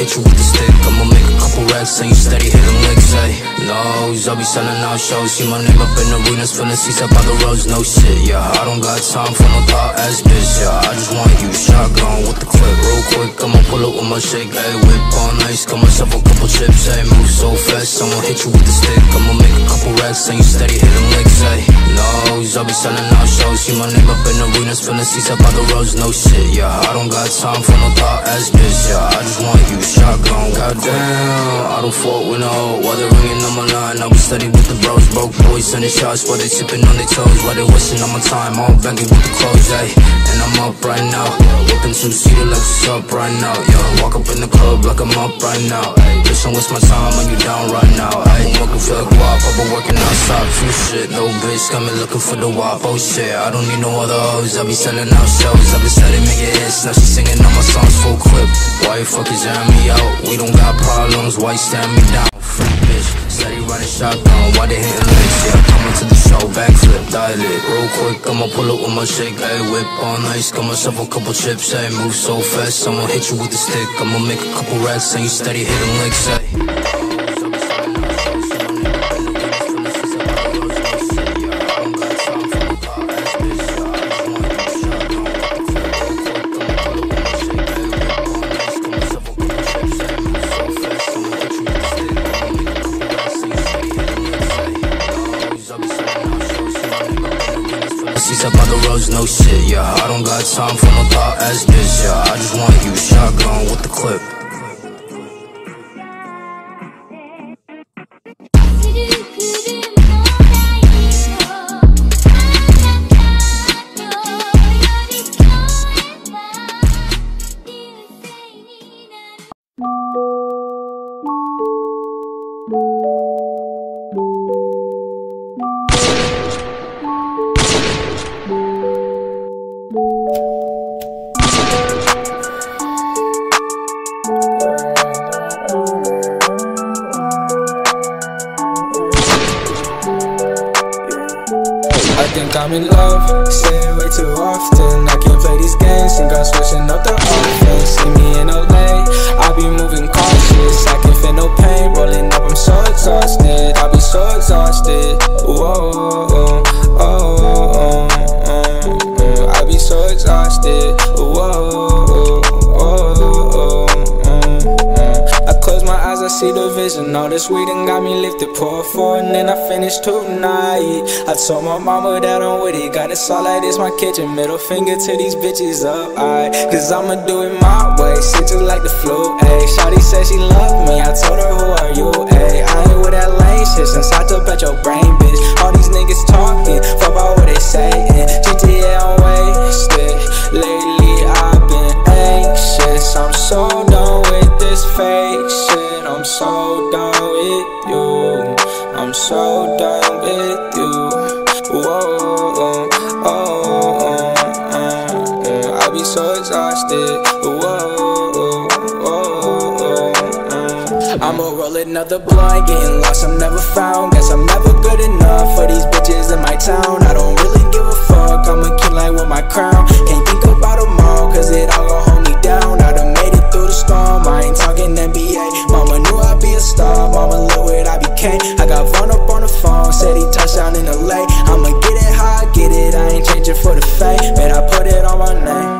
hit you with the stick. I'ma make a couple racks and you steady hitting licks, ay. Nose, I'll be selling out shows. See my name up in arenas, filling seats up by the roads, no shit, yeah. I don't got time for no thought ass bitch, yeah. I just want you shotgun with the clip, real quick. I'ma pull up with my shake, ay. Whip on ice, got myself a couple chips, ay. Move so fast, I'ma hit you with the stick. I'ma make a couple racks and you steady hitting licks, ay. Nose, I'll be selling out shows. See my name up in arenas, filling seats up by the roads, no shit, yeah. I don't got time for no thought ass bitch, yeah. I just want you shotgun, goddamn. I don't fuck with no while they're ringing on my line. I was steady with the bros, broke boys sending shots while they tipping on their toes, while they wasting on my time. I'm banging with the clothes, ayy. And I'm up right now, whipping two seater like what's up right now, yeah. Walk up in the club like I'm up right now, ayy. Bitch, don't waste my time when you down right now, ayy. I'm working for the guap, I've been working outside, few shit. No bitch got me looking for the wop, oh shit. I don't need no other hoes, I be selling out shows, I be selling making hits. Now she singing Why you fuckers jam me out? We don't got problems, why you stand me down? Freak bitch, steady running shotgun, why they hitting licks? Yeah, coming to the show, backflip, dial it real quick. I'ma pull up with my shake, ayy, whip on ice, got myself a couple chips, ayy, move so fast, I'ma hit you with the stick. I'ma make a couple racks, and you steady hitting licks, ayy. No shit, yeah. I don't got time for no thought ass bitch, yeah. I just want you shotgun with the clip. Think I'm in love, say it way too often. I can't play these games, think I'm switching up the see the vision. All this weed and got me lifted. Pour four and then I finish tonight. I told my mama that I'm with it. Got it like this, my kitchen. Middle finger to these bitches up, I. Cause I'ma do it my way. Shit just like the flu, ayy. Shawty said she love me. I told her, who are you, ayy? I ain't with that lame shit since I took out your brain, bitch. All these niggas talking, fuck about what they saying. GTA, I'm wasted. Lately, I'ma roll another blunt, getting lost, I'm never found. Guess I'm never good enough for these bitches in my town. I don't really give a fuck, I'm a king like with my crown. Can't think about tomorrow, cause it all gon' hold me down. I done made it through the storm, I ain't talking NBA. Mama knew I'd be a star, mama look what I became. I got Vaughn up on the phone, said he touched down in LA. I'ma get it how I get it, I ain't changing for the fame. Man, I put it on my name.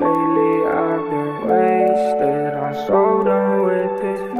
Lately I've been wasted. I'm so done